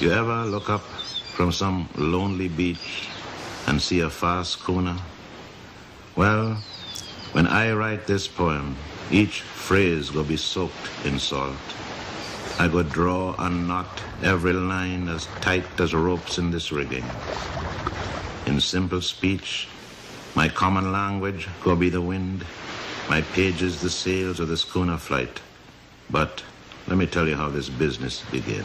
You ever look up from some lonely beach and see a fast schooner? Well, when I write this poem, each phrase will be soaked in salt. I go draw and knot every line as tight as ropes in this rigging. In simple speech, my common language go be the wind, my pages the sails of the schooner flight. But let me tell you how this business began.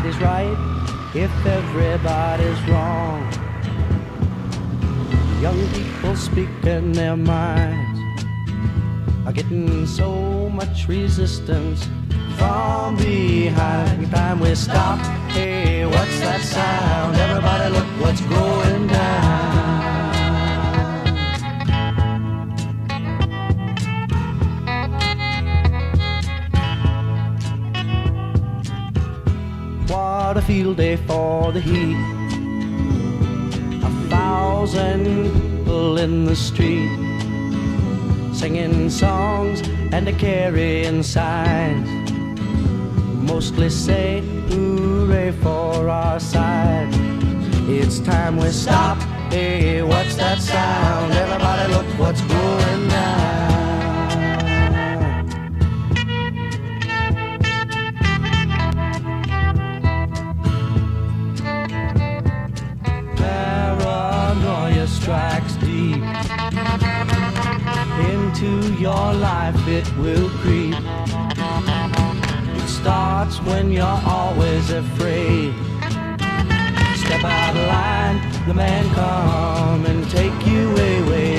Nobody's right if everybody's wrong. Young people speaking their minds are getting so much resistance from behind. Time we stop. Hey, what's that sound? Everybody, look what's going down. The heat. A thousand people in the street singing songs and a carrying signs. Mostly say hooray for our side. It's time we stop. Hey, what's that sound? Everybody, look what's going down. Your life, it will creep. It starts when you're always afraid. Step out of line, the man come and take you away.